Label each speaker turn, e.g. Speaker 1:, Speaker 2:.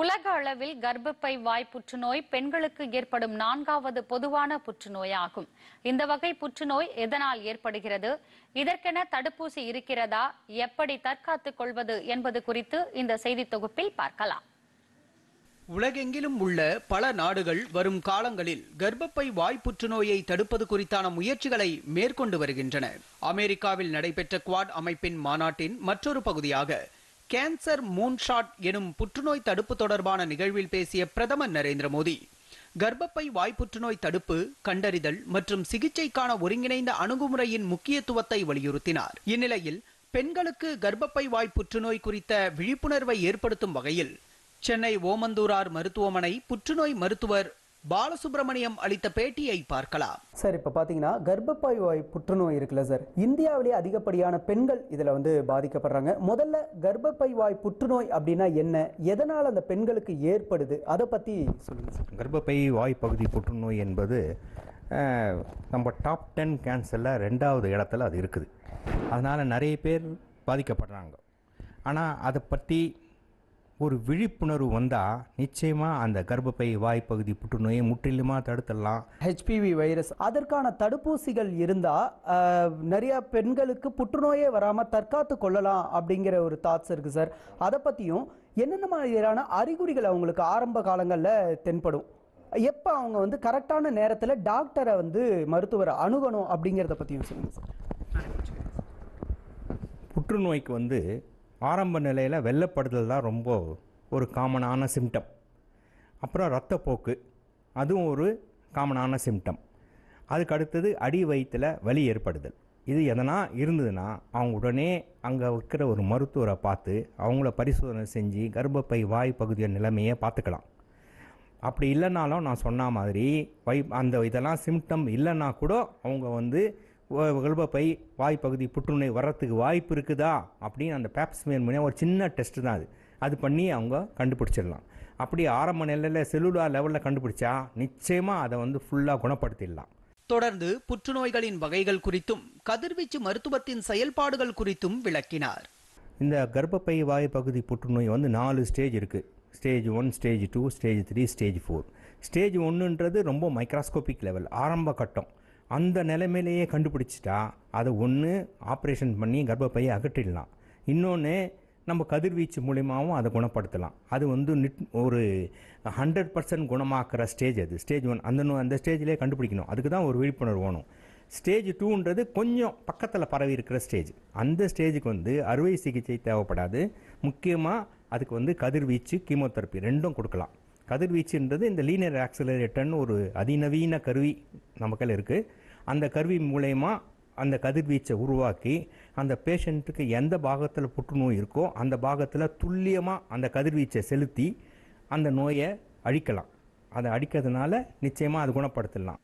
Speaker 1: உலக அளவில் கர்ப்பப்பை வாய் புற்றுநோய் பெண்களுக்கு ஏற்படும் நான்காவது பொதுவான புற்றுநோயாகும். இந்த வகை புற்றுநோய் எதனால் ஏற்படுகிறது? இதற்கென தடுப்பூசி இருக்கிறதா? எப்படி தற்காத்துக் கொள்வது என்பது குறித்து இந்த செய்தி தொகுப்பில் பார்க்கலாம்.
Speaker 2: உலகெங்கிலும் உள்ள பல நாடுகள் வரும் காலங்களில் கர்ப்பப்பை வாய் புற்றுநோயை தடுப்பது குறித்தான முயற்சிகளை மேற்கொண்டு வருகின்றன. அமெரிக்காவில் நடைபெற்ற குவாட் அமைப்பின் மாநாட்டின் மற்றொரு பகுதியாக கேன்சர் மூன்ஷாட் எனும் புற்றுநோய் தடுப்பு தொடர்பான நிகழ்வில் பேசிய பிரதமர் நரேந்திர மோடி கர்ப்பப்பை வாய் புற்றுநோய் தடுப்பு கண்டறிதல் மற்றும் சிகிச்சைக்கான ஒருங்கிணைந்த அணுகுமுறையின் முக்கியத்துவத்தை வலியுறுத்தினார். இந்நிலையில் பெண்களுக்கு கர்ப்பப்பை வாய் புற்றுநோய் குறித்த விழிப்புணர்வை ஏற்படுத்தும் வகையில் சென்னை ஓமந்தூரார் மருத்துவமனை புற்றுநோய் மருத்துவர் பாலசுப்ரமணியம் அளித்த பேட்டியை பார்க்கலாம்.
Speaker 3: சார் இப்போ பார்த்தீங்கன்னா கர்ப்பப்பை வாய் புற்றுநோய் இருக்குல்ல சார். இந்தியாவிலேயே அதிகப்படியான பெண்கள் இதில் வந்து பாதிக்கப்படுறாங்க. முதல்ல கர்ப்பப்பை வாய் புற்றுநோய் அப்படின்னா என்ன? எதனால் அந்த பெண்களுக்கு ஏற்படுது? அதை பற்றி சொல்லுங்கள் சார்.
Speaker 4: கர்ப்பப்பை வாய் பகுதி புற்றுநோய் என்பது நம்ம டாப் டென் கேன்சரில் ரெண்டாவது இடத்துல அது இருக்குது. அதனால் நிறைய பேர் பாதிக்கப்படுறாங்க. ஆனால் அதை பற்றி ஒரு விழிப்புணர்வு வந்தால் நிச்சயமாக அந்த கர்ப்பப்பை வாய் பகுதி புற்றுநோயை முற்றிலுமாக தடுத்துடலாம்.
Speaker 3: ஹெச்பிவி வைரஸ் அதற்கான தடுப்பூசிகள் இருந்தால் நிறைய பெண்களுக்கு புற்றுநோயே வராமல் தற்காத்து கொள்ளலாம் அப்படிங்கிற ஒரு தாட்ஸ் இருக்குது சார் அதை பற்றியும் என்னென்ன மாதிரியான அறிகுறிகள் அவங்களுக்கு ஆரம்ப காலங்களில் தென்படும்? எப்போ அவங்க வந்து கரெக்டான நேரத்தில் டாக்டரை வந்து மருத்துவரை அணுகணும் அப்படிங்கிறத பற்றியும் சொல்லுங்கள் சார்
Speaker 4: புற்றுநோய்க்கு வந்து ஆரம்ப நிலையில் வெள்ளப்படுதல் தான் ரொம்ப ஒரு காமனான சிம்டம் அப்புறம் ரத்தப்போக்கு அதுவும் ஒரு காமனான சிம்டம் அதுக்கு அடுத்தது அடி வயிற்றில் வலி ஏற்படுதல். இது எதனா இருந்ததுன்னா அவங்க உடனே அங்கே இருக்கிற ஒரு மருத்துவரை பார்த்து அவங்கள பரிசோதனை செஞ்சு கர்ப்பப்பை வாய் பகுதிய நிலைமையை பார்த்துக்கலாம். அப்படி இல்லைனாலும் நான் சொன்ன மாதிரி வை அந்த இதெல்லாம் சிம்டம் இல்லைன்னா கூட அவங்க வந்து கர்ப்பப்பை வாய் பகுதி புற்றுநோய் வர்றதுக்கு வாய்ப்பு இருக்குதா? அப்படின்னு அந்த பேப்ஸ்மியர் மூலியம் ஒரு சின்ன டெஸ்ட் தான் அது. அது பண்ணி அவங்க கண்டுபிடிச்சிடலாம். அப்படி ஆரம்ப நிலையில் செல்லுலார் லெவலில் கண்டுபிடிச்சா நிச்சயமாக அதை வந்து ஃபுல்லாக குணப்படுத்திடலாம்.
Speaker 2: தொடர்ந்து புற்றுநோய்களின் வகைகள் குறித்தும் கதிர்வீச்சு மருத்துவத்தின் செயல்பாடுகள் குறித்தும் விளக்கினார்.
Speaker 4: இந்த கர்ப்பப்பை வாய் பகுதி புற்றுநோய் வந்து நாலு ஸ்டேஜ் இருக்குது stage one stage two stage three stage four stage ஒன்றுன்றது ரொம்ப மைக்ராஸ்கோபிக் லெவல் ஆரம்ப கட்டம். அந்த நிலைமையிலேயே கண்டுபிடிச்சிட்டா அதை ஒன்று ஆப்ரேஷன் பண்ணி கர்ப்பப்பையை அகற்றிடலாம். இன்னொன்று நம்ம கதிர்வீச்சு மூலியமாகவும் அதை குணப்படுத்தலாம். அது வந்து நிட் ஒரு ஹண்ட்ரட் பர்சன்ட் குணமாக்குற ஸ்டேஜ் அது. ஸ்டேஜ் ஒன் அந்த அந்த ஸ்டேஜ்லேயே கண்டுபிடிக்கணும். அதுக்கு தான் ஒரு விழிப்புணர்வு வேணும். ஸ்டேஜ் டூன்றது கொஞ்சம் பக்கத்தில் பரவி இருக்கிற ஸ்டேஜ் அந்த ஸ்டேஜுக்கு வந்து அறுவை சிகிச்சை தேவைப்படாது. முக்கியமாக அதுக்கு வந்து கதிர்வீச்சு கீமோதெரப்பி ரெண்டும் கொடுக்கலாம். கதிர்வீச்சுன்றது இந்த லீனியர் ஆக்சிலரேட்டர்னு ஒரு அதிநவீன கருவி நமக்கில் இருக்குது அந்த கருவி மூலயமா அந்த கதிர்வீச்சை உருவாக்கி அந்த பேஷண்ட்டுக்கு எந்த பாகத்தில் புற்றுநோய் இருக்கோ அந்த பாகத்தில் துல்லியமாக அந்த கதிர்வீச்சை செலுத்தி அந்த நோயை அழிக்கலாம். அதை அடிக்கிறதுனால நிச்சயமாக அது குணப்படுத்திடலாம்